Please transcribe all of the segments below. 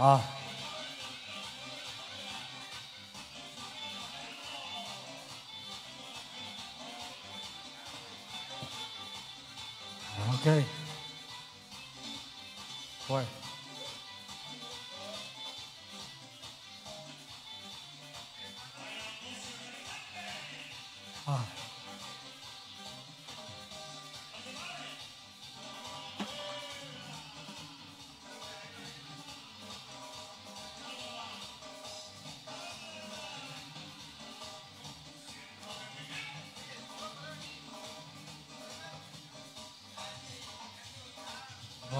Ah. Ok. Fue. Ah.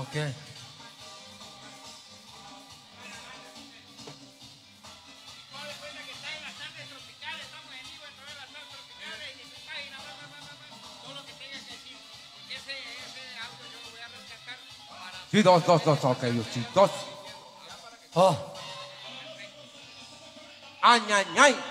Ok. Sí, dos, dos, dos, ok, sí, dos. Oh. Ay, ay, ay.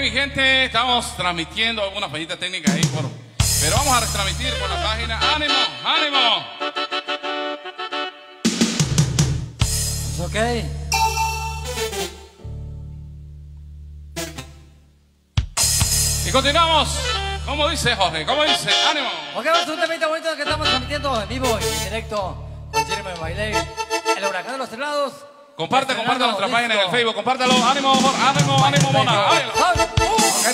Mi gente, estamos transmitiendo algunas fallitas técnicas ahí, por- pero vamos a retransmitir por la página. ¡Ánimo! ¡Ánimo! ¿Es ok? Y continuamos. ¿Cómo dice Jorge? ¿Cómo dice? ¡Ánimo! Ok, vamos a un temita bonito que estamos transmitiendo en vivo y en directo con Jeremy Bailey, el huracán de los teclados. Comparte, comparte nuestra página en el. Facebook. Compártalo. ¡Ánimo, Jorge! ánimo, ánimo, mona!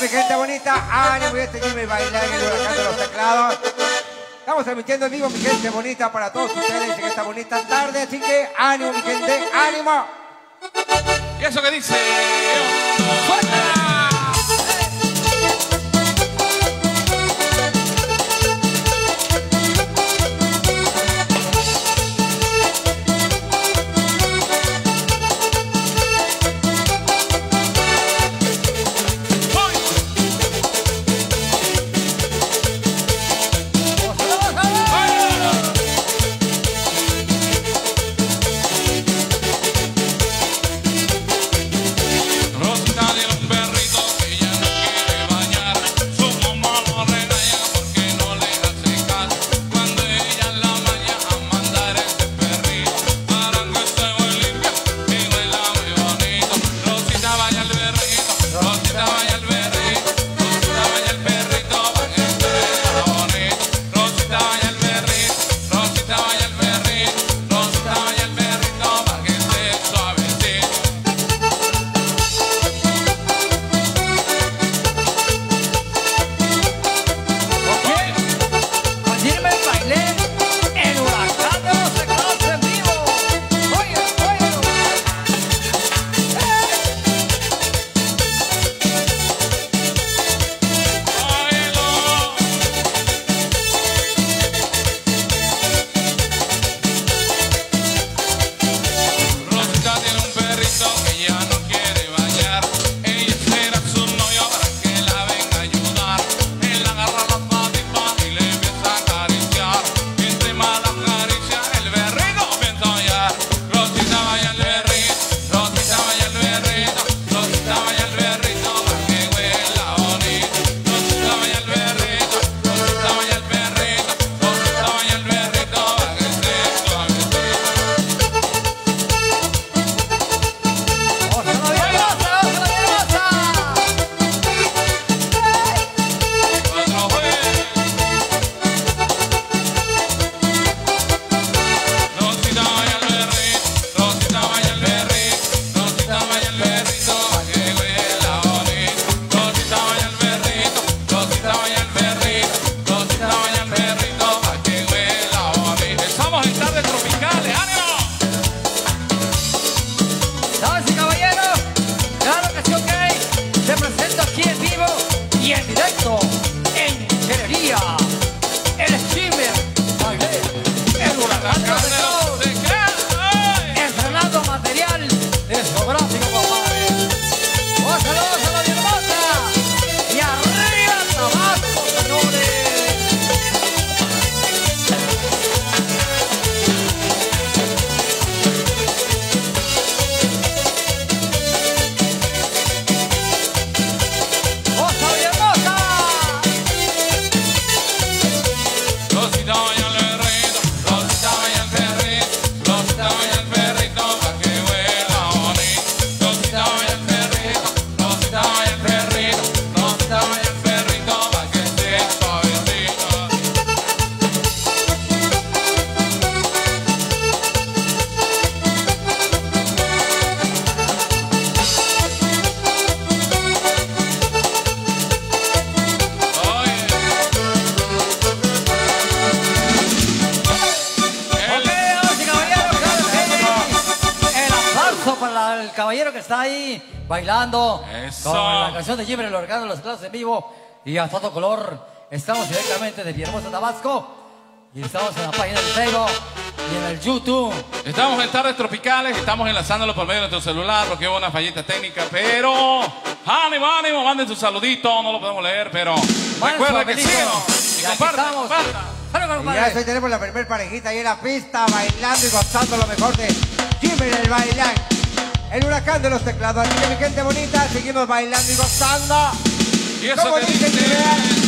Mi gente bonita, ánimo y este Jimmy bailar en el huracán de los teclados. Estamos transmitiendo en vivo, mi gente bonita, para todos ustedes en esta bonita tarde. Así que ánimo, mi gente, ánimo. ¿Y eso que dice? Rosita las clases en vivo y a todo color. Estamos directamente de Villahermosa, Tabasco. Y estamos en la página de Facebook y en el YouTube. Estamos en Tardes Tropicales, estamos enlazándolo por medio de nuestro celular porque hubo una fallita técnica, pero ánimo, ánimo, manden su saludito, no lo podemos leer, pero recuerda que síguenos y compartan. Y ya tenemos la primer parejita ahí en la pista bailando y gozando lo mejor de Jimmy el bailán. El huracán de los teclados. Así que mi gente bonita, seguimos bailando y gozando. Isso, Como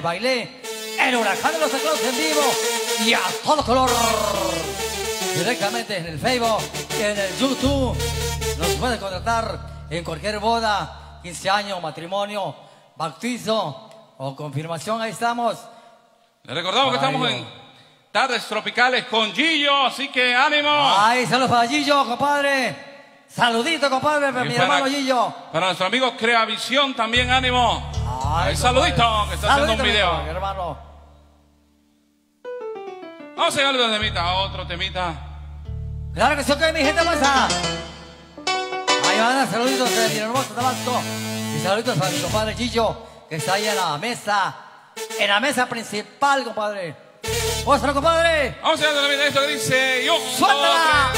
del baile en Huracán de los Teclados en vivo y a todo color. Directamente en el Facebook y en el YouTube. Nos puede contratar en cualquier boda, 15 años, matrimonio, bautizo o confirmación. Ahí estamos. Les recordamos que estamos en Tardes Tropicales con Gillo, así que ánimo. Ay, saludos para Gillo, compadre. Saludito, compadre, para mi hermano Gillo. Para nuestro amigo Creavisión también, ánimo. Ay, saludito, que está haciendo un video. Hermano. Vamos a llegarle un temita, otro temita. Claro que sí, ok, mi gente avanzada. Ahí van, a saluditos de mi hermoso Tabasco. Y saluditos a mi compadre Gillo, que está ahí en la mesa. En la mesa principal, compadre. ¡Ostras, compadre! Vamos a llegarle a la mesa, esto que dice... Yo, ¡Suéltala!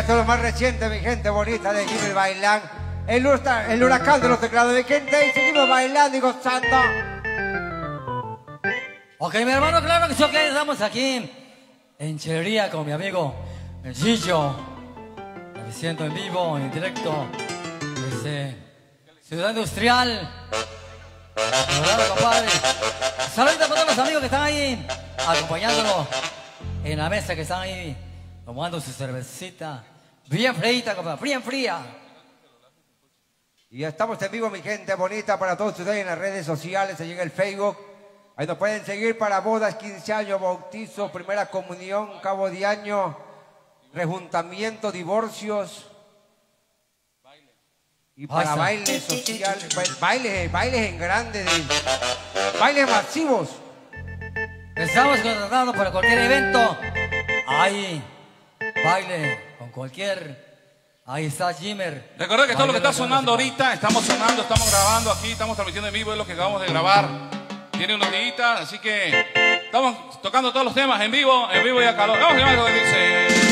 esto es lo más reciente, mi gente bonita de Jimmy Bailán. El, el huracán de los teclados de gente y seguimos bailando y gozando. Ok, mi hermano, claro que sí, ok, estamos aquí en Chería con mi amigo el Gillo. Me siento en vivo, en directo, desde Ciudad Industrial. Hola, compadre. Saludos a todos los amigos que están ahí acompañándonos en la mesa que están ahí tomando su cervecita. Bien fría, bien fría. Y estamos en vivo, mi gente bonita, para todos ustedes en las redes sociales, allí en el Facebook. Ahí nos pueden seguir para bodas, 15 años, bautizo, primera comunión, cabo de año, rejuntamiento, divorcios. Y para Pasa. bailes sociales, ba- bailes, bailes en grande, de- bailes masivos. Estamos contratando para cualquier evento. Ahí, baile con cualquier. Ahí está Jimmer. Recuerda que todo lo que está sonando ahorita, estamos sonando, estamos grabando aquí, estamos transmitiendo en vivo, es lo que acabamos de grabar. Tiene unos días, así que estamos tocando todos los temas en vivo, en vivo y a calor. Vamos a ver lo que dice.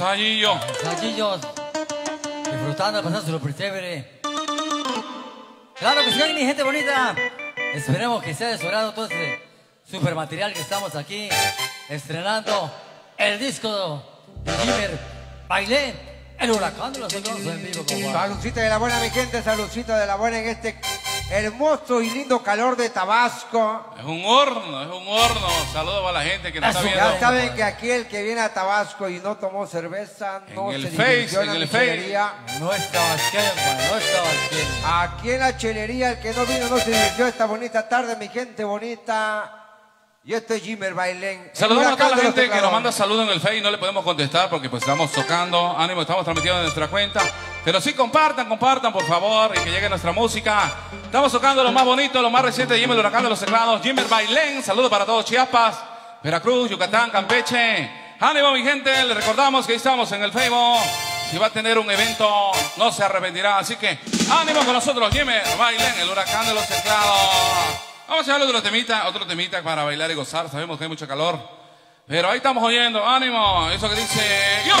Gillos disfrutando, pasando su chévere. Claro que sí, mi gente bonita. Esperemos que sea de su agrado todo este super material que estamos aquí estrenando. El disco de Jimmer Bailé, el huracán de los en vivo. Saludcita de la buena, mi gente, saludcita de la buena en este hermoso y lindo calor de Tabasco. Es un horno, es un horno. Saludos a la gente que nos está Eso, viendo. Ya saben que aquí el que viene a Tabasco y no tomó cerveza, no En se el Face, divirtió en el Face. chelería. No estaba quien, no estaba quien. Aquí en la chelería, el que no vino no se divirtió esta bonita tarde, mi gente bonita. Y este es Jimmer Bailén. Saludamos a toda la gente que nos manda saludos en el Face y no le podemos contestar porque pues estamos tocando, ánimo, estamos transmitiendo en nuestra cuenta. Pero sí compartan, compartan por favor y que llegue nuestra música. Estamos tocando lo más bonito, lo más reciente de Jimmy Huracán de los Teclados, Jimmer Bailén. Saludos para todos Chiapas, Veracruz, Yucatán, Campeche. Ánimo mi gente, les recordamos que estamos en el Facebook. Si va a tener un evento, no se arrepentirá. Así que ánimo con nosotros, Jimmer Bailén, el Huracán de los Teclados. Vamos a de otro temita, otro temita para bailar y gozar. Sabemos que hay mucho calor. Pero ahí estamos oyendo, ánimo. Eso que dice. ¡Yo!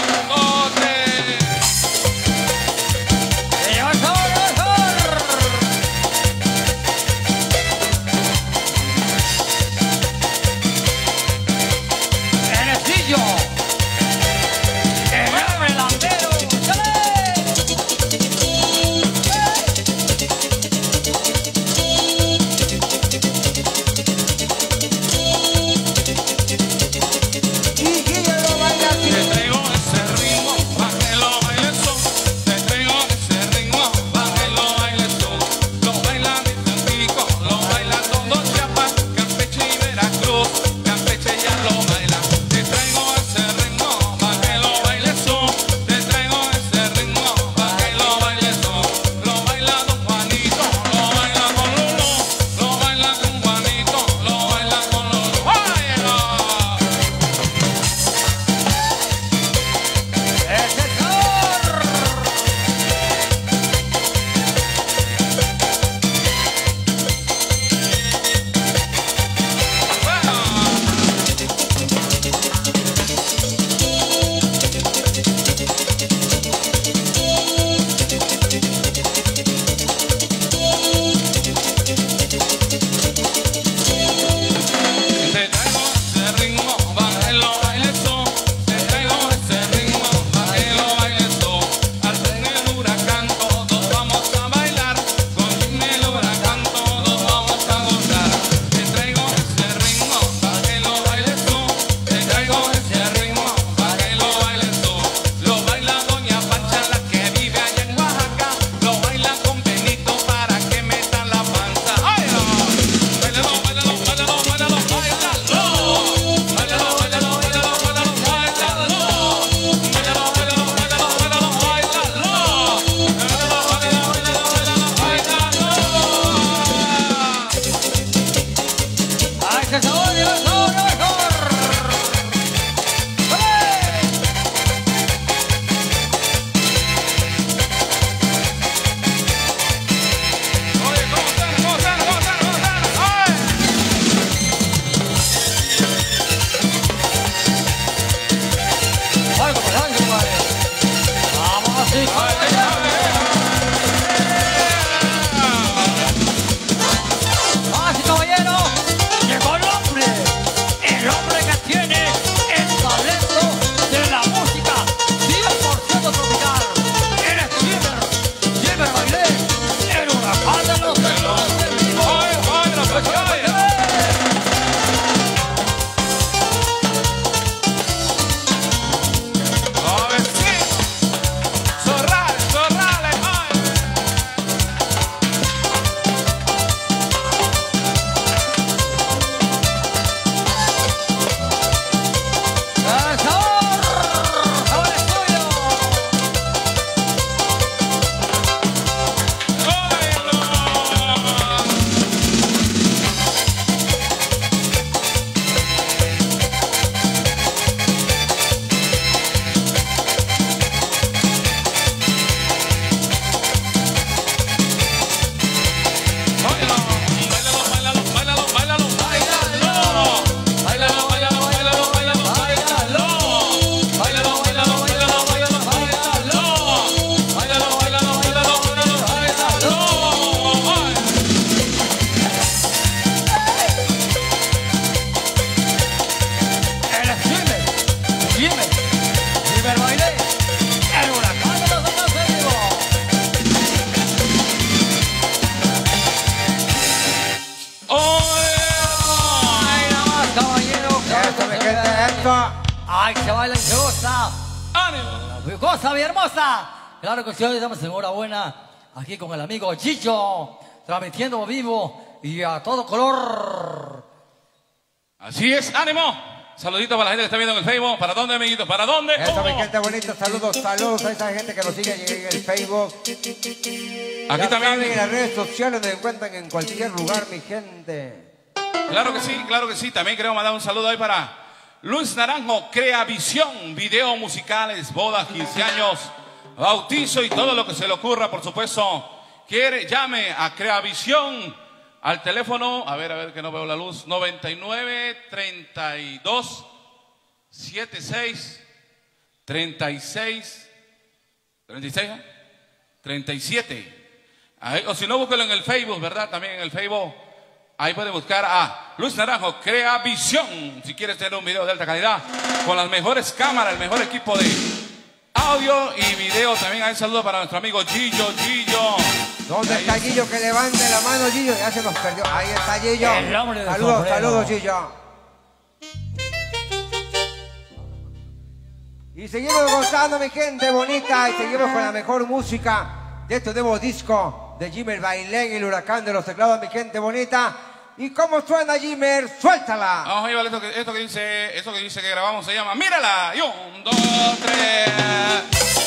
Cosa mi hermosa. Claro que sí, hoy damos enhorabuena aquí con el amigo Chicho, transmitiendo vivo y a todo color. Así es, ánimo. Saludito para la gente que está viendo en el Facebook. ¿Para dónde, amiguito? ¿Para dónde? Eso, mi gente bonita, saludos, saludos a esa gente que nos sigue en el Facebook. Aquí ya saben, en también. las redes sociales nos encuentran en cualquier lugar, mi gente. Claro que sí, claro que sí. También queremos mandar un saludo ahí para Luis Naranjo, Crea Visión, video musicales, bodas, 15 años, bautizo y todo lo que se le ocurra, por supuesto. Quiere, llame a Crea Visión al teléfono, a ver, a ver que no veo la luz, 99 32 76 36 36 ¿eh? 37. Ahí, o si no, búsquelo en el Facebook, ¿verdad? También en el Facebook. Ahí puede buscar a Luis Naranjo, Crea Visión. Si quieres tener un video de alta calidad, con las mejores cámaras, el mejor equipo de audio y video. También hay un saludo para nuestro amigo Gillo, Gillo. ¿Dónde está Gillo? Que levante la mano, Gillo. Ya se nos perdió. Ahí está Gillo. El hombre del Saludos, sombrero. saludos, Gillo. Y seguimos gozando, mi gente bonita. Y seguimos con la mejor música de este nuevo disco de Jimmer Bailén, el huracán de los teclados, mi gente bonita. ¿Y cómo suena, Jimmer? ¡Suéltala! Vamos a llevar esto que, esto que dice, esto que dice que grabamos se llama Mírala. Y un, dos, tres.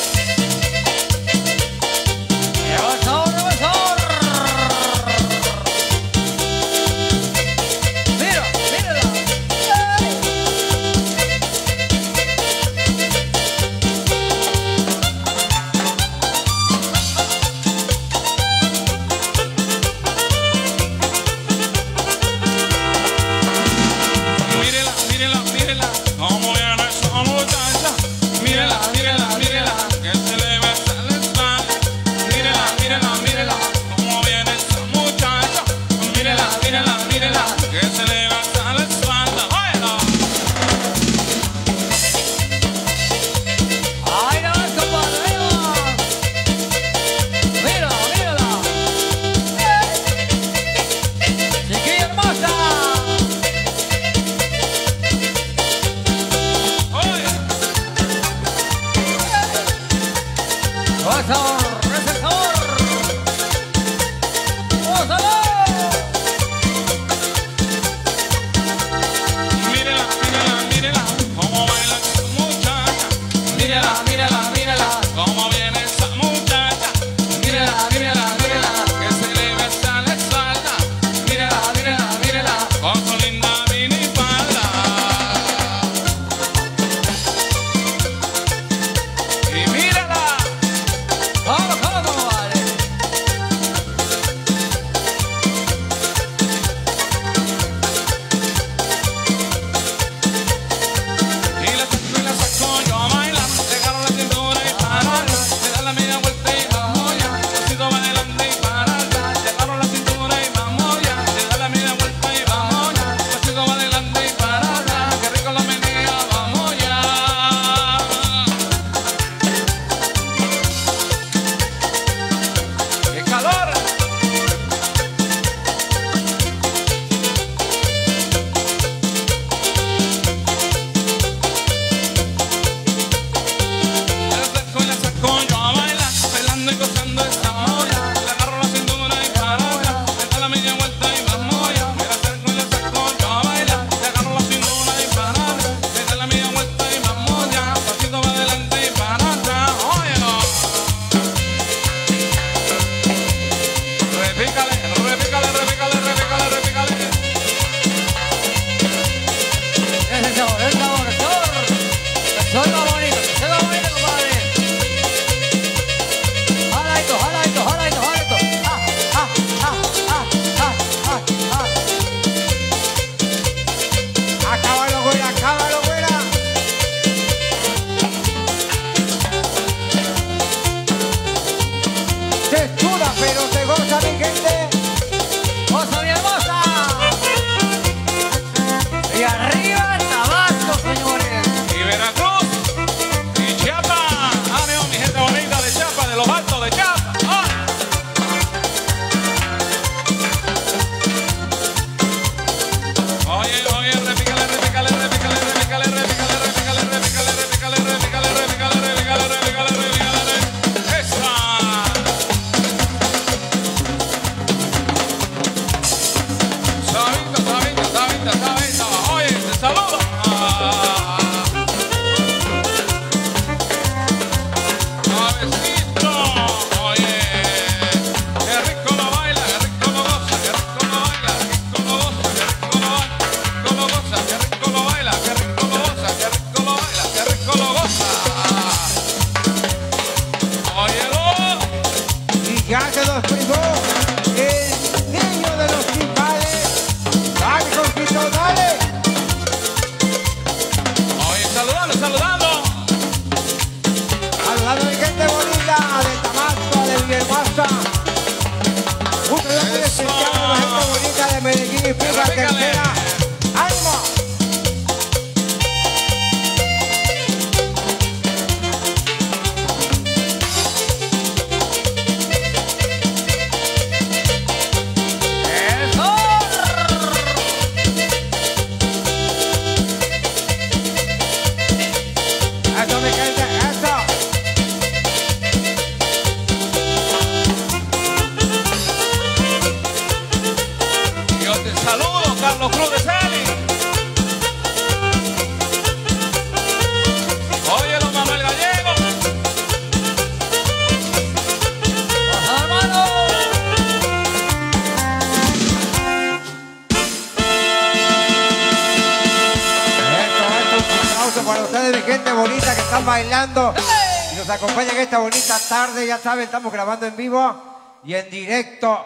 Tarde. Estamos grabando en vivo y en directo.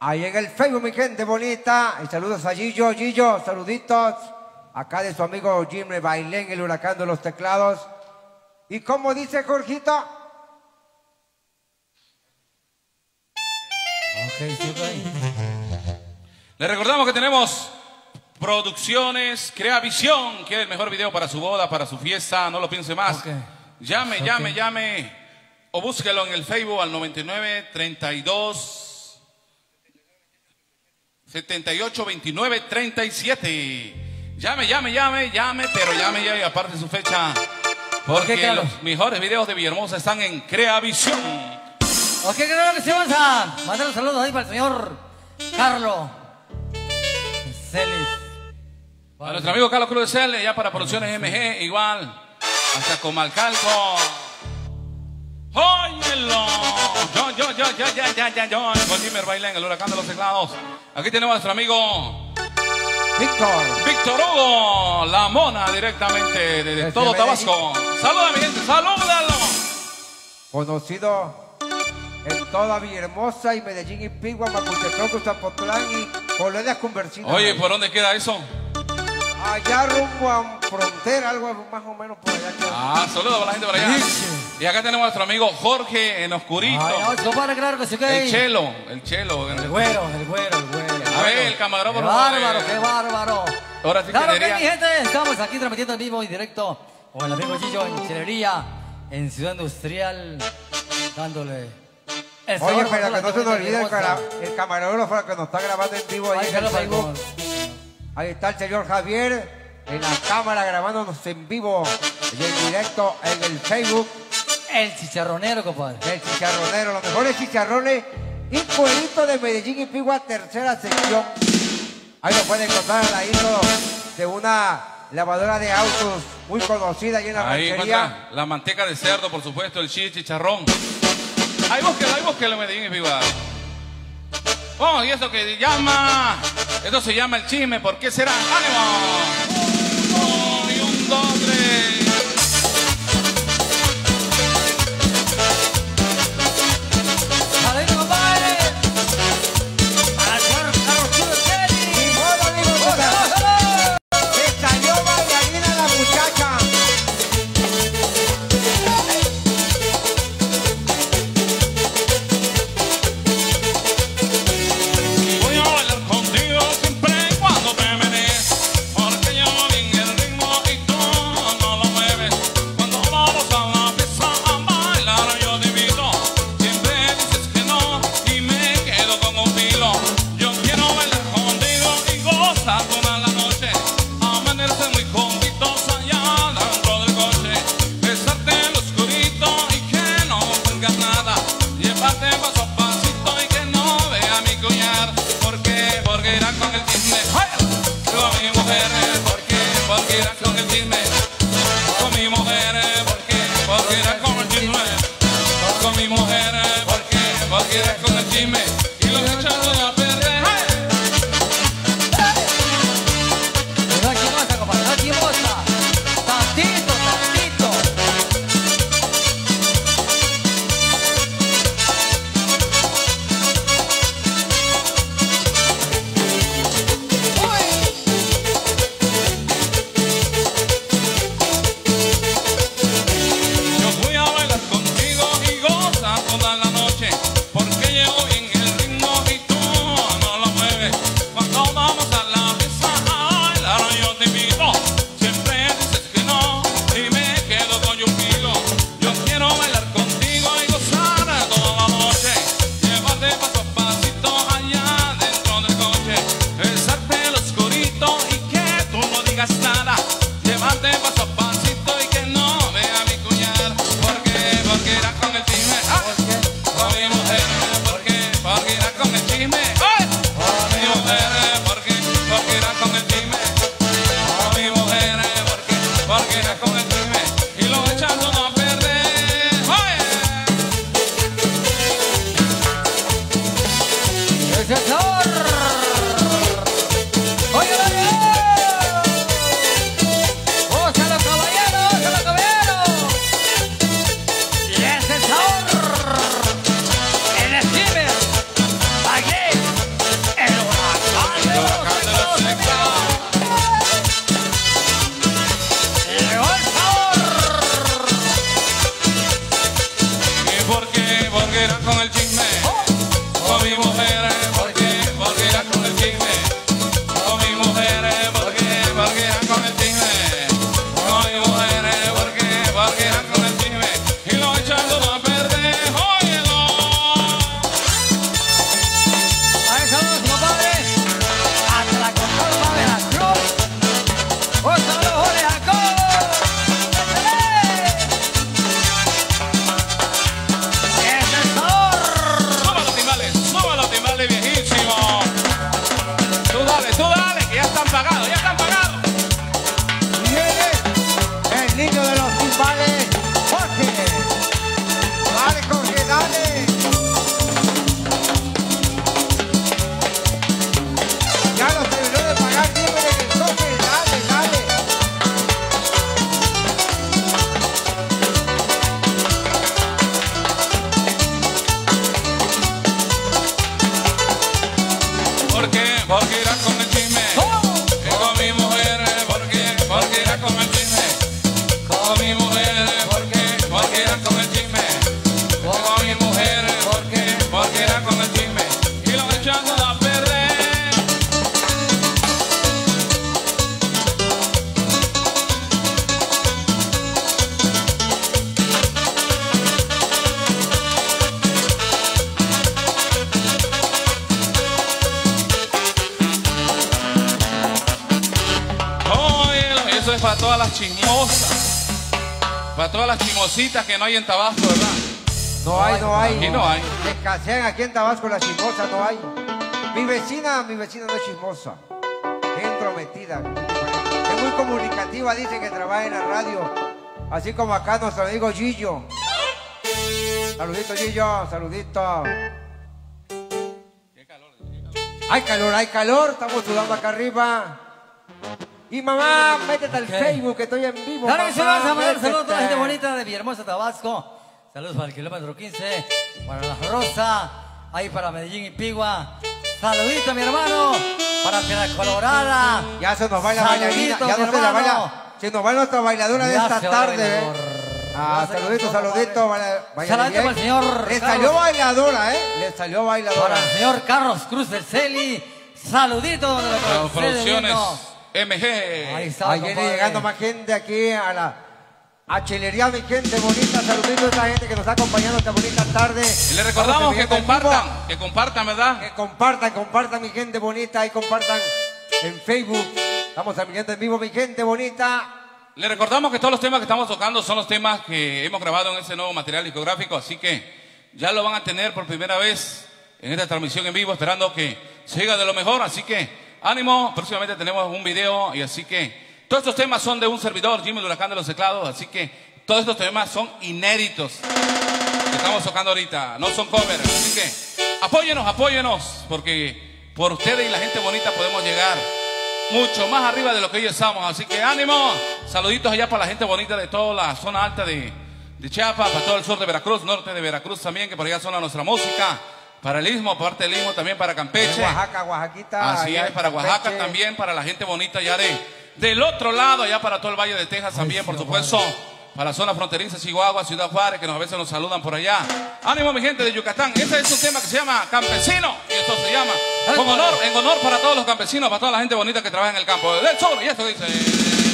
Ahí en el Facebook, mi gente bonita. Y saludos a Gillo, Gillo, saluditos. Acá de su amigo Jimmy Bailén, el huracán de los teclados. Y como dice Jorgito. Le recordamos que tenemos producciones, Crea Visión, que es el mejor video para su boda, para su fiesta, no lo piense más. Llame, llame, llame. O búsquelo en el Facebook al 99 32 78 29 37. Llame, llame, llame, llame, pero llame ya y aparte su fecha. Porque los mejores videos de Villahermosa están en Crea Visión. Ok, claro que sí, vamos a mandar un saludo ahí para el señor Carlos Celis. A nuestro amigo Carlos Cruz de Cele, ya para Producciones MG, igual. Hasta Comalcalco. ¡Óyelo! Yo, yo, yo, yo, ya, ya, ya, yo. Con Jimmer Bailén, el huracán de los teclados. Aquí tenemos a nuestro amigo Víctor. Víctor Hugo, la mona directamente desde Desde todo Medellín. Tabasco. Saluda, mi gente, salúdalo. conocido en toda Villahermosa y Medellín y Pigua, Macutecoco, Zapotlán y Colonia Conversinas. Oye, ¿por dónde queda eso? Allá rumbo a frontera, algo más o menos por allá. Ah, saludos para la gente por allá. Y acá tenemos a nuestro amigo Jorge en Oscurito. Ay, no, compadre, claro que sí. El chelo, el chelo. El güero, el güero, el güero. A ver, el camarógrafo. Qué bárbaro, qué bárbaro. Ahora sí que Claro que diría- mi gente, estamos aquí transmitiendo en vivo y directo con el amigo Gillo en Chilería, en Ciudad Industrial, dándole el Oye, pero para que no se nos olvide el, el camarógrafo que nos está grabando en vivo ahí Ay, en el Facebook. Ahí está el señor Javier en la cámara grabándonos en vivo y en directo en el Facebook El chicharronero, compadre. del chicharronero. Los mejores chicharrones y pueblito de Medellín y Pigua, tercera sección. Ahí lo pueden encontrar al ladito de una lavadora de autos muy conocida ahí en la Ahí la manteca de cerdo, por supuesto, el chicharrón. Ahí búsquelo, ahí búsquelo, Medellín y Viva. Oh, y esto que llama, esto se llama el chisme, ¿por qué será? ¡Ánimo! Uno y un, dos, tres. Las chismosas. Para todas las chismositas que no hay en Tabasco, ¿verdad? No hay, no hay. Aquí no hay. Escasean aquí en Tabasco la chismosa, no hay. Mi vecina, mi vecina no es chismosa. Es entrometida. Es muy comunicativa, dice que trabaja en la radio. Así como acá nuestro amigo Gillo. Saludito, Gillo, saludito. Hay calor, hay calor, estamos sudando acá arriba. Y mamá, métete al. Facebook, que estoy en vivo. Claro que vamos a mandar saludos a toda la gente bonita de Villahermosa, Tabasco. Saludos para el kilómetro 15, para La Rosa, ahí para Medellín y Pigua. Saludito, mi hermano, para Piedra Colorada. Ya se nos va la bailarina, ya no se la baila. Se nos va nuestra bailadora de esta tarde. ¿eh? Ah, saludito, saludito. Saludito para el señor Le Carlos. salió bailadora, ¿eh? Le salió Para bailadora. el señor Carlos Cruz del Celi. Saludito donde lo producciones. MG. Ahí está, Ahí viene llegando más gente aquí a la a Chelería, mi gente bonita. Saludito a esta gente que nos está acompañando esta bonita tarde. Y le recordamos que compartan, que compartan, ¿verdad? Que compartan, compartan, mi gente bonita. Y compartan en Facebook. Estamos transmitiendo en vivo, mi gente bonita. Le recordamos que todos los temas que estamos tocando son los temas que hemos grabado en ese nuevo material discográfico, así que ya lo van a tener por primera vez en esta transmisión en vivo, esperando que siga de lo mejor. Así que ánimo, próximamente tenemos un video y así que todos estos temas son de un servidor, Jimmy Huracán de los Teclados, así que todos estos temas son inéditos que estamos tocando ahorita, no son covers. Así que apóyenos, apóyenos, porque por ustedes y la gente bonita podemos llegar mucho más arriba de lo que hoy estamos. Así que ánimo. Saluditos allá para la gente bonita de toda la zona alta de, de Chiapas, para todo el sur de Veracruz, norte de Veracruz también, que por allá suena nuestra música. Para el Istmo, parte del Istmo también para Campeche. Oaxaca, Oaxaquita. Así es, para Oaxaca Campeche. también, para la gente bonita de, del otro lado, allá para todo el Valle de Texas también, por supuesto. Para la zona fronteriza, Chihuahua, Ciudad Juárez, que nos, a veces nos saludan por allá. Ánimo, mi gente de Yucatán. Este es un tema que se llama Campesino. Y esto se llama, con honor, en honor para todos los campesinos, para toda la gente bonita que trabaja en el campo. Del sol, y esto dice.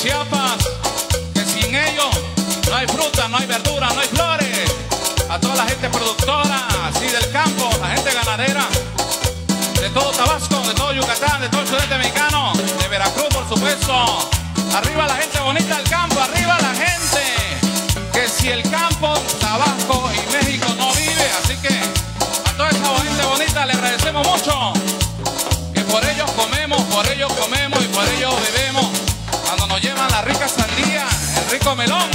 Chiapas, que sin ellos no hay fruta, no hay verdura, no hay flores. A toda la gente productora, así del campo, la gente ganadera, de todo Tabasco, de todo Yucatán, de todo el sudeste mexicano, de Veracruz, por supuesto. Arriba la gente bonita del campo, arriba melón,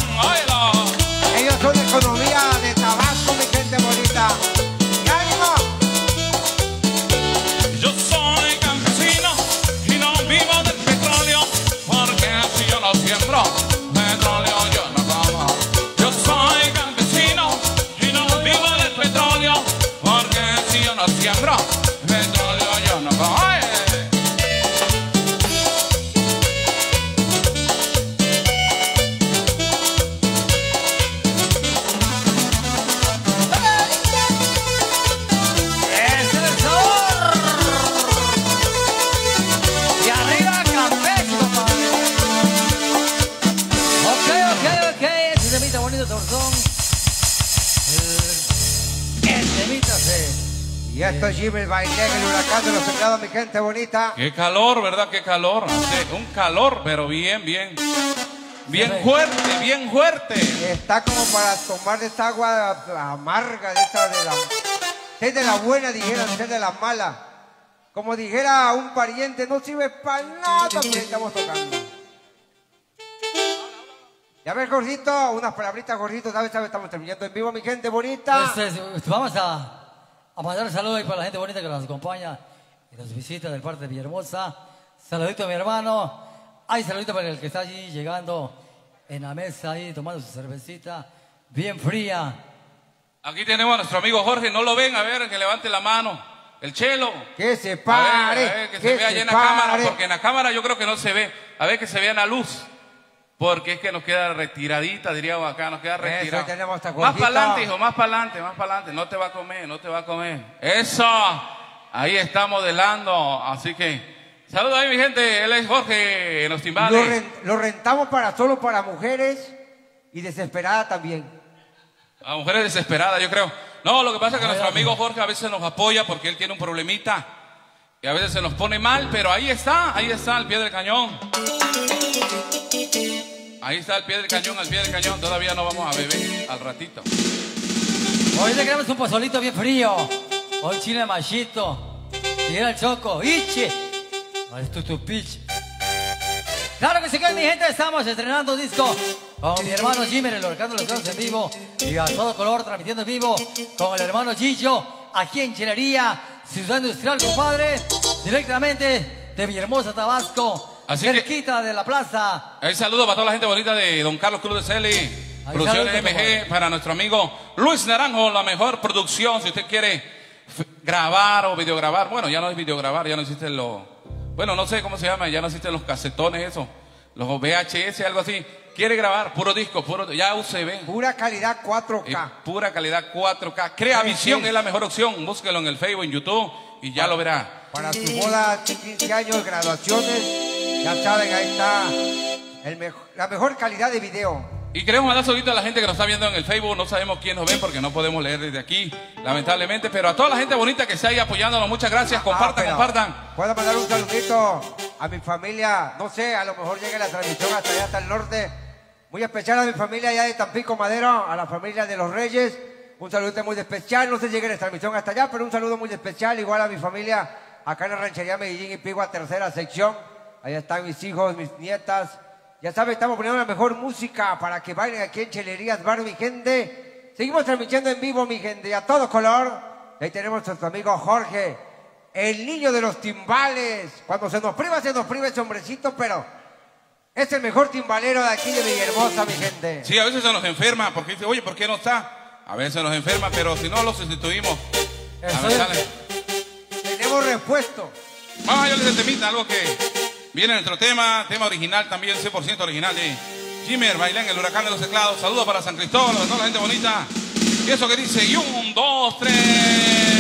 bonita. Qué calor, ¿verdad? Qué calor. Hace un calor, pero bien, bien. Bien fuerte, bien fuerte. Está como para tomar de esta agua amarga, de esta de la... Es de la buena, dijera, es de la mala. Como dijera un pariente, no sirve para nada que estamos tocando. Ya ves, gordito, unas palabritas, gordito, ¿sabes? ¿sabes? Estamos terminando en vivo, mi gente bonita. Este es- vamos a, a mandar un saludo ahí para la gente bonita que nos acompaña y nos visita del parte de Villahermosa. Saludito a mi hermano. Ay, saludito para el que está allí llegando en la mesa ahí tomando su cervecita bien fría. Aquí tenemos a nuestro amigo Jorge. No lo ven, a ver, que levante la mano. El chelo. Que se A ver, pare, a ver, que, que se vea allá en la cámara, pare. porque en la cámara yo creo que no se ve. A ver que se vea en la luz. Porque es que nos queda retiradita, diríamos acá, nos queda retirada. Más para adelante, hijo, más para adelante, más para adelante. No te va a comer, no te va a comer. Eso. Ahí está modelando. Así que Saludos ahí, mi gente. Él es Jorge en los Lo, timbales. ren- lo rentamos para solo para mujeres y desesperada también. A mujeres desesperadas, yo creo. No, lo que pasa es que nuestro amigo Jorge a veces nos apoya porque él tiene un problemita. Y a veces se nos pone mal, pero ahí está, ahí está, al pie del cañón. Ahí está, al pie del cañón, al pie del cañón. Todavía no vamos a beber al ratito. Hoy le queremos un pozolito bien frío. Hoy chile machito. Y era el choco. ¡Ichi! Ay, tu. Claro que sí que mi gente, estamos estrenando disco con mi hermano Jimmy, el Orcando los en vivo y a todo color transmitiendo en vivo con el hermano Gillo aquí en Chilería, Ciudad Industrial, compadre, directamente de Villahermosa, Tabasco, Así que- cerquita de la plaza. Un saludo para toda la gente bonita de Don Carlos Cruz de Celi, Producciones MG, para nuestro amigo Luis Naranjo, la mejor producción. Si usted quiere grabar o videograbar, bueno, ya no es videograbar, ya no existen los, bueno, no sé cómo se llama, ya no existen los casetones, eso, los VHS, algo así. Quiere grabar, puro disco, puro, ya UCB. Pura calidad y 4K. pura calidad 4K. Crea Visión es la mejor opción. Búsquelo en el Facebook, en YouTube y ya lo verá. Para su boda de 15 años, graduaciones, ya saben, ahí está el mejo- la mejor calidad de video. Y queremos mandar saludito a la gente que nos está viendo en el Facebook. No sabemos quién nos ve porque no podemos leer desde aquí, lamentablemente. Pero a toda la gente bonita que está ahí apoyándonos, muchas gracias. Compartan, Ah, compartan. Puedo mandar un saludito a mi familia, no sé, a lo mejor llegue la transmisión hasta allá, hasta el norte. Muy especial a mi familia allá de Tampico Madero, a la familia de los Reyes. Un saludo muy especial, no sé si llegue la transmisión hasta allá, pero un saludo muy especial, igual a mi familia acá en la ranchería Medellín y Pigua, tercera sección. Allá están mis hijos, mis nietas. Ya saben, estamos poniendo la mejor música para que bailen aquí en Chelerías Bar, mi gente. Seguimos transmitiendo en vivo, mi gente, a todo color. Ahí tenemos a nuestro amigo Jorge, el niño de los timbales. Cuando se nos priva, se nos priva ese hombrecito, pero es el mejor timbalero de aquí de Villahermosa, mi gente. Sí, a veces se nos enferma porque dice, oye, ¿por qué no está? A veces nos enferma, pero si no lo sustituimos. A ver, es. Tenemos repuesto. Vamos a darle el temita, algo que viene en nuestro tema, tema original también, 100% original de Jimmer, Bailén, el huracán de los teclados. Saludos para San Cristóbal, para toda la gente bonita. Y eso que dice, y un, dos, tres,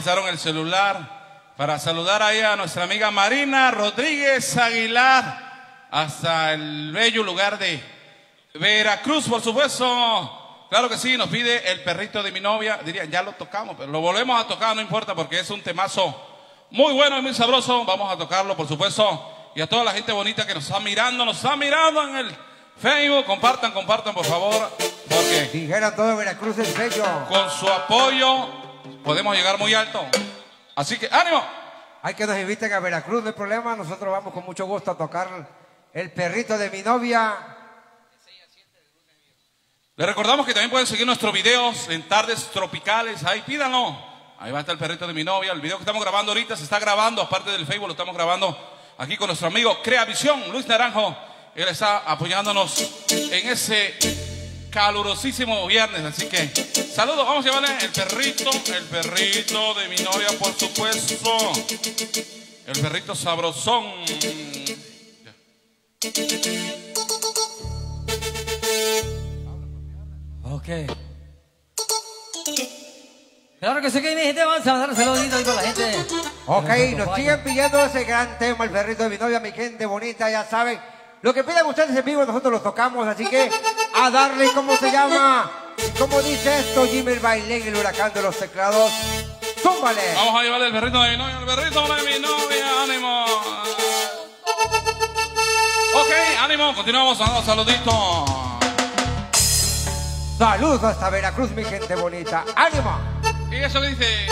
pasaron el celular para saludar ahí a nuestra amiga Marina Rodríguez Aguilar hasta el bello lugar de Veracruz, por supuesto. Claro que sí, nos pide el perrito de mi novia. Dirían, ya lo tocamos, pero lo volvemos a tocar, no importa, porque es un temazo muy bueno y muy sabroso. Vamos a tocarlo, por supuesto. Y a toda la gente bonita que nos está mirando, nos está mirando en el Facebook. Compartan, compartan, por favor, porque Dijera todo Veracruz es bello. con su apoyo podemos llegar muy alto. Así que, ánimo. Hay que nos inviten a Veracruz, no hay problema. Nosotros vamos con mucho gusto a tocar el perrito de mi novia. Les recordamos que también pueden seguir nuestros videos en tardes tropicales. Ahí pídanlo. Ahí va a estar el perrito de mi novia. El video que estamos grabando ahorita se está grabando, aparte del Facebook, lo estamos grabando aquí con nuestro amigo Crea Visión, Luis Naranjo. Él está apoyándonos en ese calurosísimo viernes. Así que saludos, vamos a llevarle el perrito, el perrito de mi novia, por supuesto. El perrito sabrosón. Ok. Claro que sí, que mi gente, vamos a mandar un saludito ahí para la gente. Ok, nos siguen pidiendo ese gran tema, el perrito de mi novia, mi gente bonita, ya saben. Lo que pidan ustedes en vivo, nosotros lo tocamos, así que a darle, ¿cómo se llama? ¿Cómo dice esto? Jimmy el baile en el huracán de los teclados. ¡Zúmbale! Vamos a llevarle el perrito de mi novia, el perrito de mi novia, ánimo. Ok, ánimo, continuamos dando saluditos. Saludos hasta Veracruz, mi gente bonita. ¡Ánimo! Y eso que dice.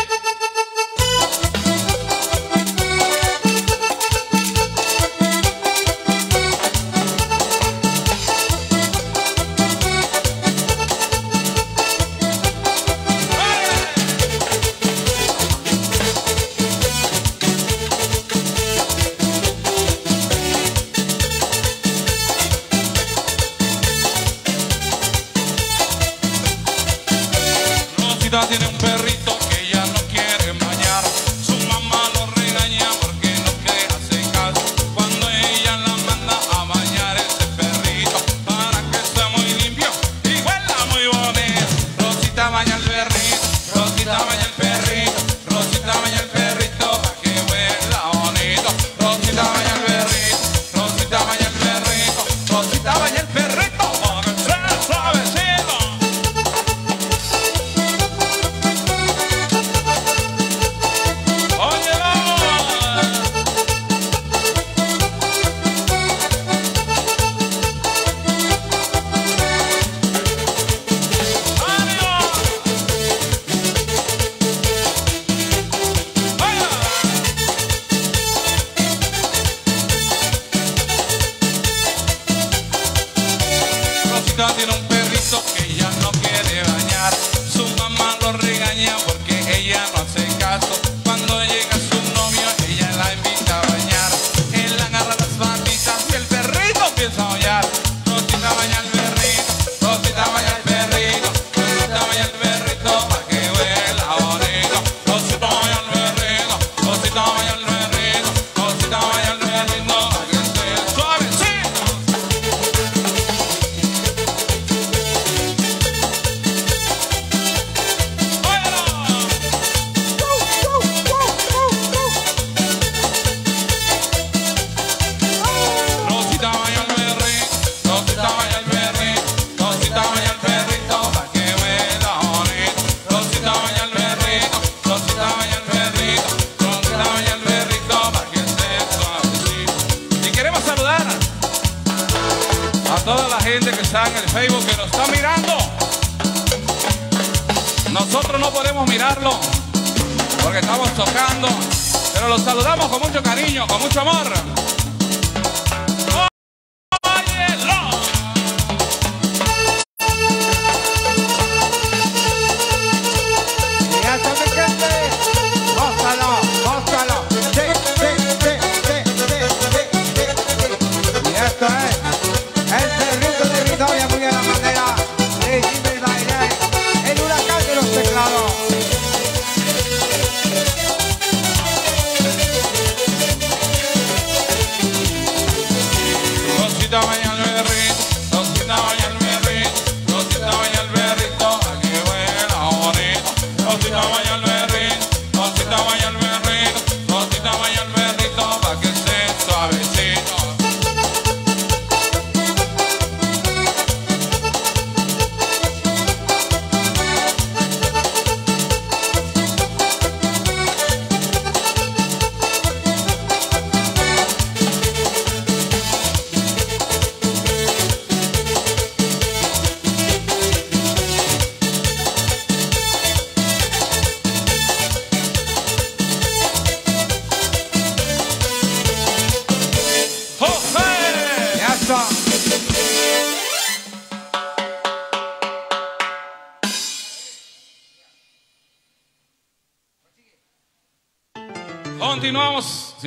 Cariño, con mucho amor.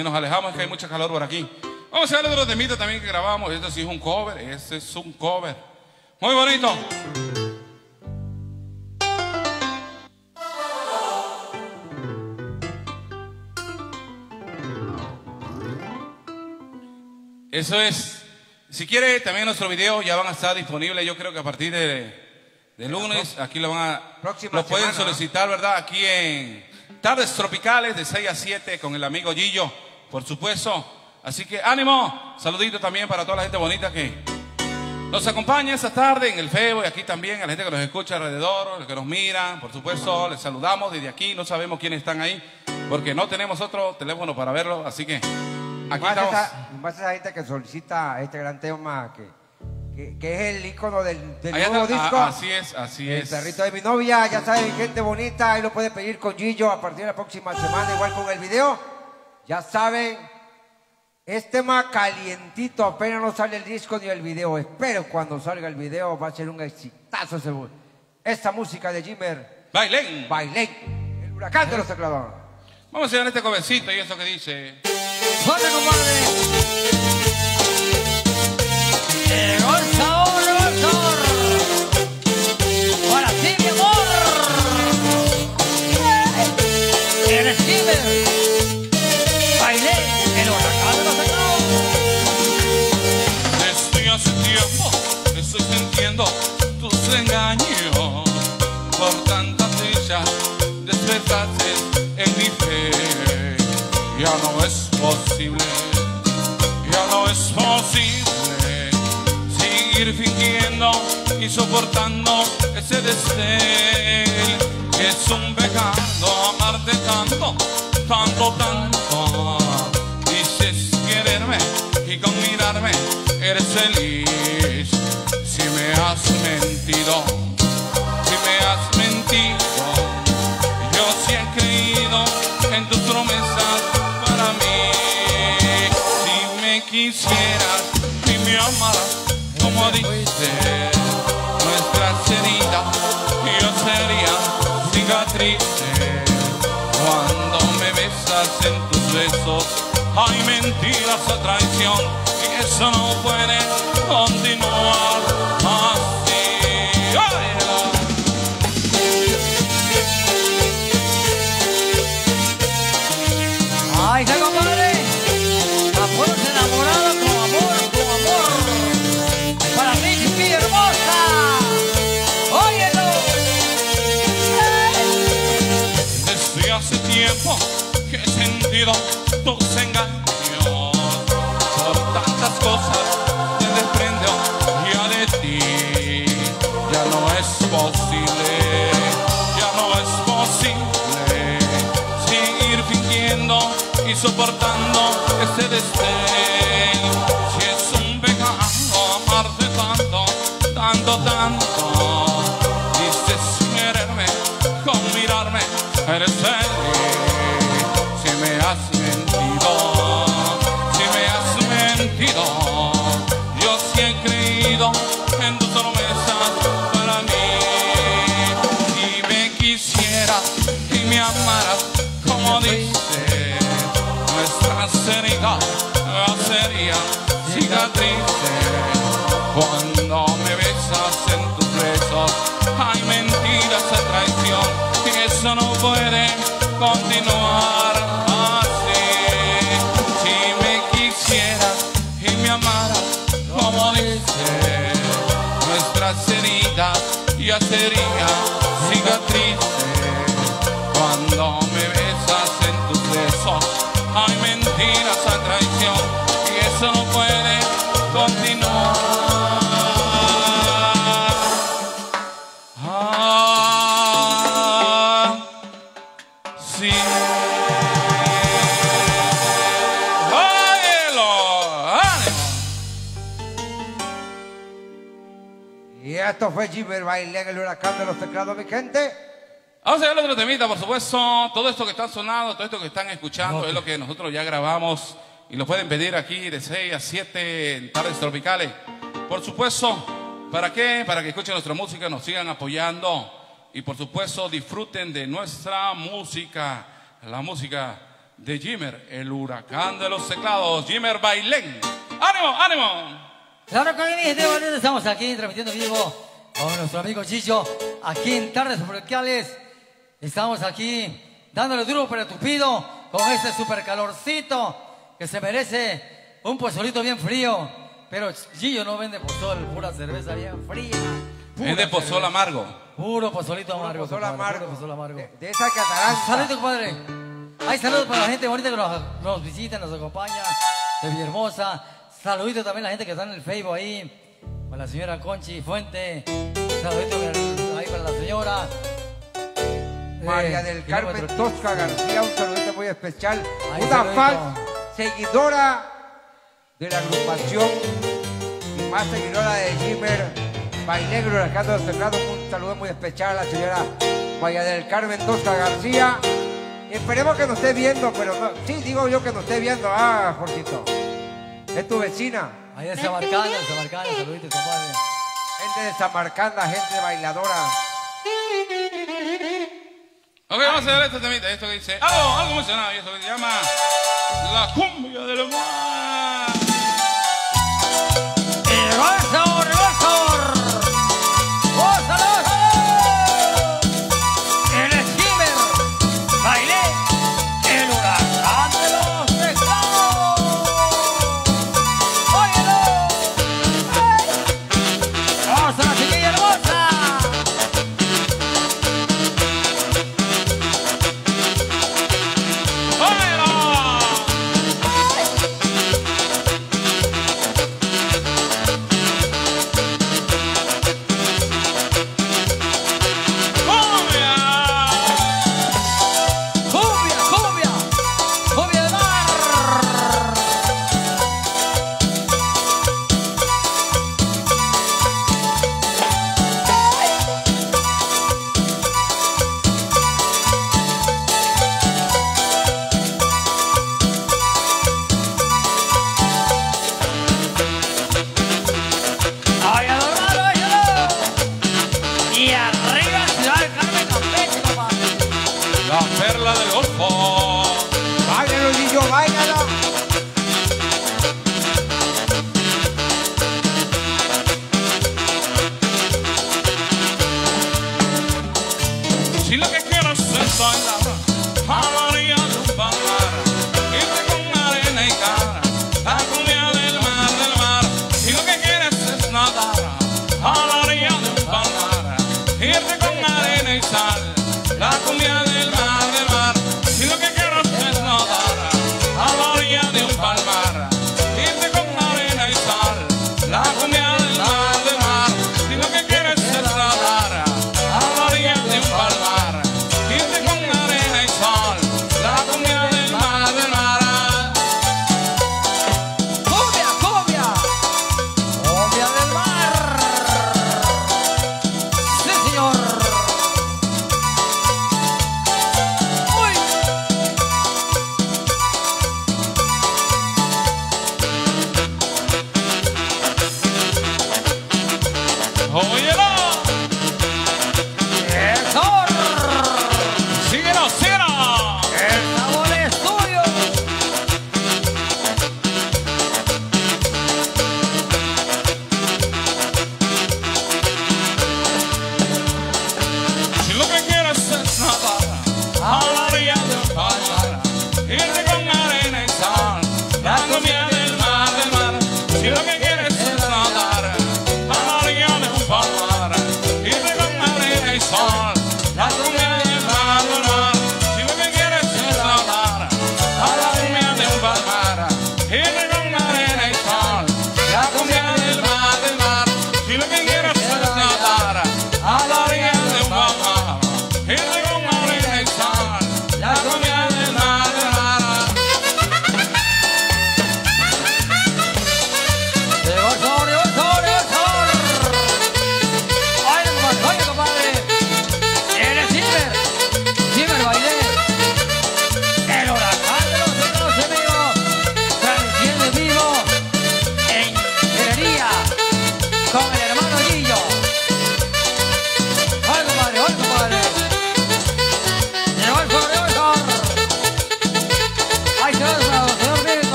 Si nos alejamos es que hay mucha calor por aquí. Vamos a ver otro temita también que grabamos. Este sí es un cover. Este es un cover. Muy bonito. Eso es. Si quiere, también nuestros videos ya van a estar disponibles. Yo creo que a partir de, de lunes, aquí lo van a. Próxima lo pueden solicitar, ¿verdad? Aquí en Tardes Tropicales de 6 a 7 con el amigo Gillo, por supuesto. Así que ánimo. Saludito también para toda la gente bonita que nos acompaña esta tarde en el Facebook y aquí también, a la gente que nos escucha alrededor, los que nos miran, por supuesto, les saludamos desde aquí. No sabemos quiénes están ahí porque no tenemos otro teléfono para verlo. Así que aquí Más estamos. esa, más esa gente que solicita este gran tema que, que, que es el icono del, nuevo está- disco. ah, así es, así El es. perrito de mi novia, ya sabe, mi gente bonita, ahí lo puede pedir con Gillo a partir de la próxima semana, igual con el video. Ya saben, es tema calientito, apenas no sale el disco ni el video. Espero cuando salga el video va a ser un exitazo seguro. Esta música de Jimmer, Bailen. Bailén, el huracán de los teclados. Vamos a hacer este jovencito y eso que dice. ¡Suerte, compadre! Llegó el tus engaños por tantas dichas despertaste en mi fe. Ya no es posible, ya no es posible seguir fingiendo y soportando ese desdén. Es un pecado amarte tanto, tanto, tanto. Dices quererme y con mirarme eres feliz. Si has mentido, si me has mentido, yo sí he creído en tus promesas para mí. Si me quisieras y me amaras, como dices, nuestras heridas yo sería cicatrices. Cuando me besas en tus besos, hay mentiras o traición, y eso no puede continuar sentido tus engaños por tantas cosas te desprendo ya de ti. Ya no es posible, ya no es posible seguir fingiendo y soportando ese desdén. Fue Jimmer Bailén, el huracán de los teclados, mi gente. Vamos a ver otro temita, por supuesto. Todo esto que están sonando, todo esto que están escuchando es lo que nosotros ya grabamos y lo pueden pedir aquí de 6 a 7 en tardes tropicales. Por supuesto, ¿para qué? Para que escuchen nuestra música, nos sigan apoyando y por supuesto disfruten de nuestra música, la música de Jimmer, el huracán de los teclados, Jimmer Bailén. ¡Ánimo, ánimo! Claro que bonita, estamos aquí transmitiendo en vivo con nuestro amigo Chicho, aquí en Tardes Supercales. Estamos aquí dándole duro pero tupido con este super calorcito que se merece un pozolito bien frío. Pero Gillo no vende pozol, pura cerveza bien fría. pura Es de pozol cerveza. amargo. Puro pozolito amargo. Pozol compadre, amargo. puro pozol amargo. De, de esa que ataranta. Saludos, compadre. Hay saludos para la gente bonita que nos, nos visita, nos acompaña, de Villahermosa. Saluditos también a la gente que está en el Facebook ahí, para la señora Conchi Fuente. Saluditos ahí para la señora. María eh, del Carmen Tosca García, un saludito muy especial. Ahí, Una saludito. fan seguidora de la agrupación y más seguidora de Jimmer Bainegro, los Teclados. Un saludo muy especial a la señora María del Carmen Tosca García. Esperemos que nos esté viendo, pero no, sí, digo yo que nos esté viendo, ah, Jorgito. Es tu vecina, Ahí de Samarcanda, de Samarcanda, saluditos, compadre. gente de Samarcanda, gente bailadora. Ok, vamos a ver este temita, esto que dice algo, algo emocionado, y esto que se llama La cumbia del mar.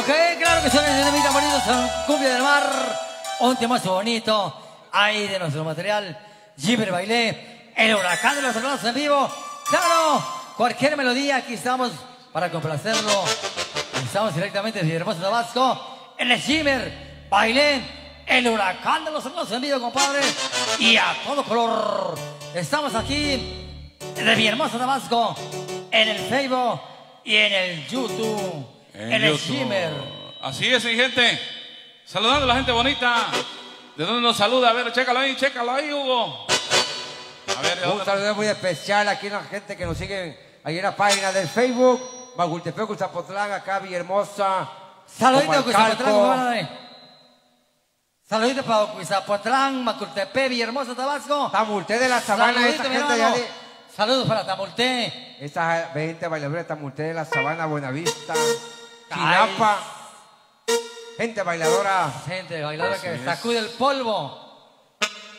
Ok, claro que son enemigos bonitos, son cumbia del mar, un temazo bonito, ahí de nuestro material, Jimmer Bailé, el huracán de los hermanos en vivo, claro, cualquier melodía, aquí estamos para complacerlo, estamos directamente desde Hermoso Tabasco, el Jimmer Bailé, el huracán de los hermanos en vivo, compadre, y a todo color, estamos aquí de Villahermosa Tabasco, en el Facebook y en el YouTube, en, el. Shimmer. Así es, mi gente. Saludando a la gente bonita. ¿De dónde nos saluda? A ver, chécalo ahí, chécalo ahí, Hugo. A ver, ¿de Un saludo muy especial aquí a la gente que nos sigue ahí en la página del Facebook. Magultepec, Zapotlán, acá Villahermosa. Saludito a Comalcalco. Cuizapotlán, compadre. Saludito para Cuizapotlán, Macultepec, Villahermosa, Tabasco. Tamulté de la Sabana, Saludito, esta gente de... Saludos para Tamulté. Esta 20 bailadores de Tamulté de la Sabana, Buenavista, Chinapa. Gente bailadora. Gente bailadora Así que es. sacude el polvo.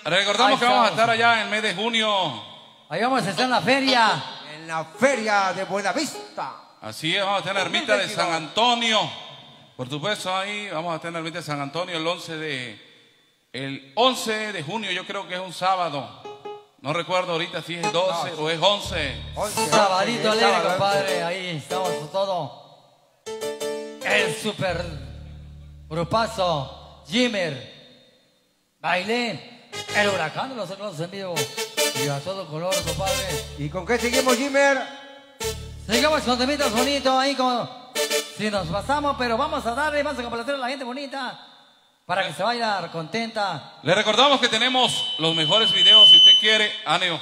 Recordamos Ahí que vamos a estamos. estar allá en el mes de junio. Ahí vamos a estar en la feria. En la feria de Buenavista. Así es, vamos a estar en la ermita de San Antonio. Por supuesto, ahí vamos a estar en la ermita de San Antonio el 11 de, el 11 de junio, yo creo que es un sábado. No recuerdo ahorita si es 12 o es 11. 11, Sabadito 11, alegre, sábado. compadre. Ahí estamos todo. El super grupazo Jimmer. Bailé. El huracán de los hermanos en vivo. Y a todo color, compadre. ¿Y con qué seguimos, Jimmer? Sigamos con temitas bonitos ahí con... Si nos pasamos, pero vamos a darle, vamos a complacer a la gente bonita para que se vaya contenta. Le recordamos que tenemos los mejores videos, si usted quiere, ánimo.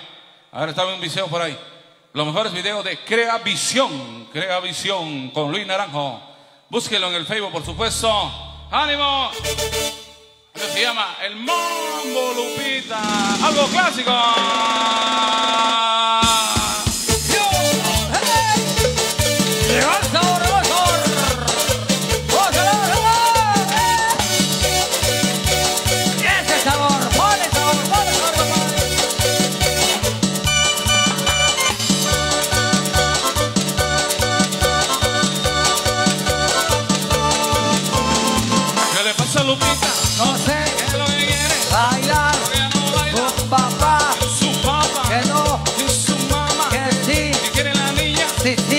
A ver, está un video por ahí. Los mejores videos de Crea Visión, Crea Visión con Luis Naranjo. Búsquelo en el Facebook, por supuesto. ¡Ánimo! Esto se llama El Mambo Lupita. Algo clásico. Sí, sí.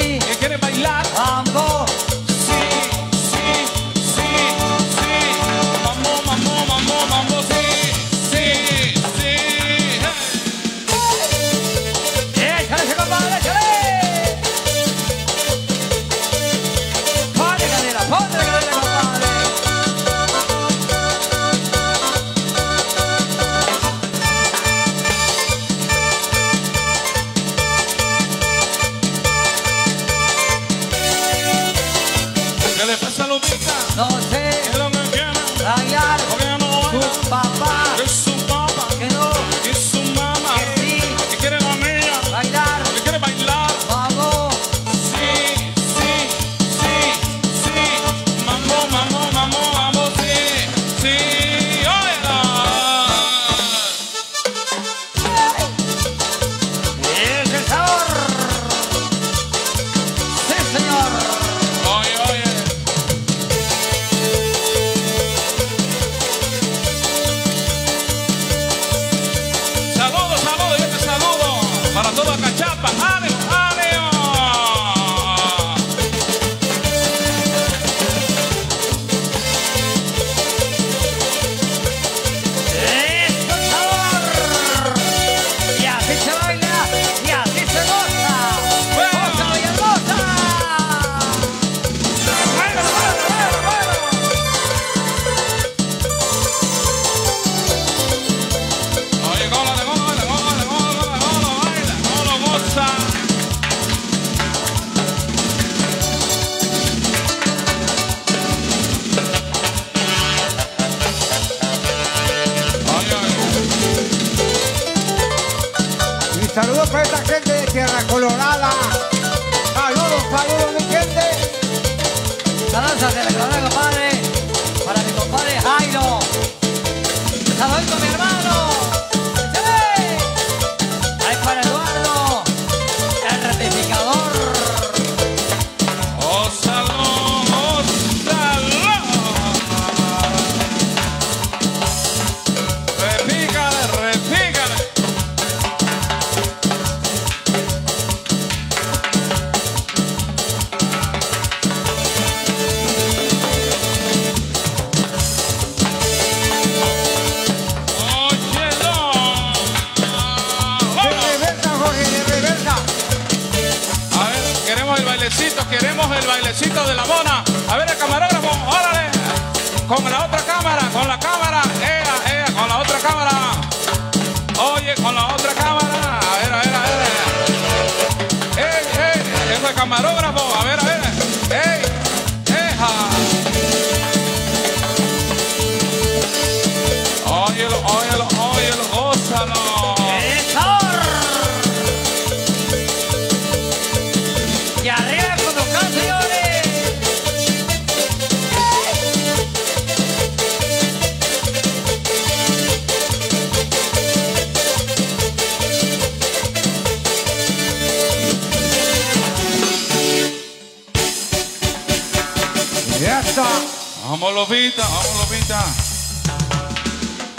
Bailecito de la mona. A ver, el camarógrafo, órale. Con la otra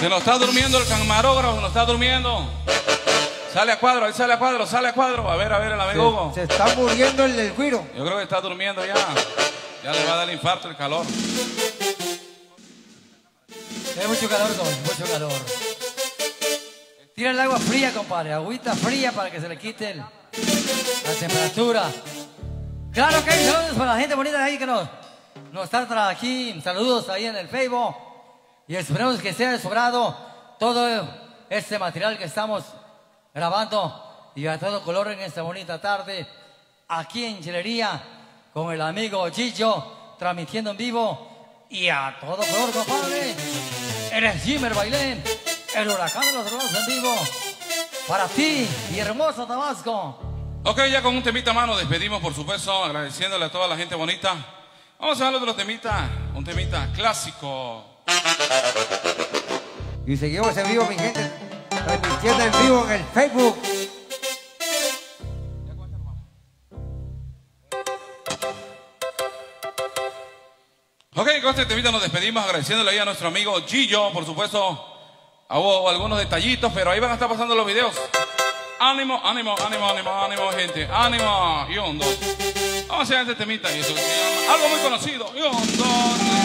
Se nos está durmiendo el camarógrafo, se nos está durmiendo. Sale a cuadro, ahí sale a cuadro, sale a cuadro. A ver, a ver, el amigo Hugo. Se, está muriendo el del cuiro. Yo creo que está durmiendo ya. Ya le va a dar infarto el calor. Hay mucho calor, compadre, mucho calor. Tira el agua fría, compadre. Agüita fría para que se le quite el- la temperatura. Claro que hay saludos para la gente bonita de ahí que nos, nos está aquí. Saludos ahí en el Facebook. Y esperemos que sea de sobrado todo este material que estamos grabando y a todo color en esta bonita tarde aquí en Chilería con el amigo Chicho transmitiendo en vivo y a todo color, compadre. Eres Jimmer Bailén, el huracán de los drones en vivo. Para ti, mi hermoso Tabasco. Ok, ya con un temita más nos despedimos, por supuesto, agradeciéndole a toda la gente bonita. Vamos a hablar de los temitas, un temita clásico. Y seguimos en vivo, mi gente. Transmitiendo en vivo en el Facebook. Ok, con este temita nos despedimos agradeciéndole ahí a nuestro amigo Gillo, por supuesto. Hubo algunos detallitos, pero ahí van a estar pasando los videos. Ánimo, ánimo, ánimo, ánimo, ánimo, gente. Ánimo. Y dos. Vamos a hacer este temita y eso algo muy conocido. Y un,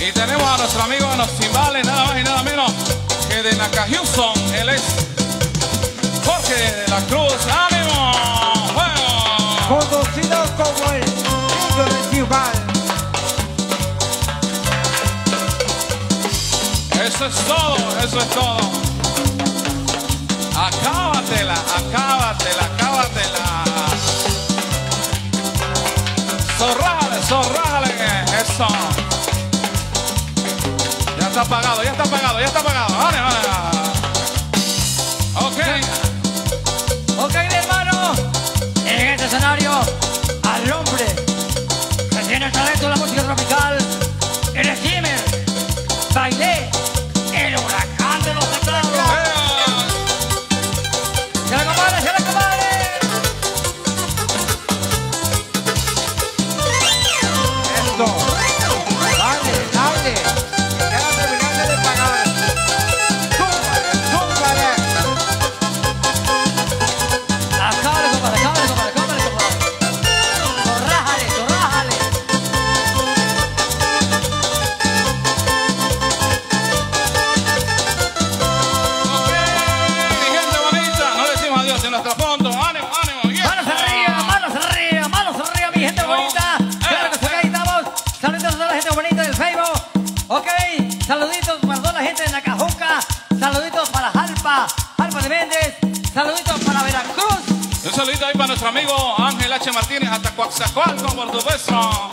Y tenemos a nuestro amigo de los timbales, nada más y nada menos que de Naca Houston. Él es Jorge de la Cruz. ¡Ánimo! ¡Juego! Conocido como el niño de timbal. Eso es todo, eso es todo. Acábatela, acábatela, acábatela. Zorrale, zorrale. Ya está apagado, ya está apagado, ya está apagado. Vale, vale. Ok. Ok, mi hermano. En este escenario, al hombre que tiene el talento de la música tropical. song.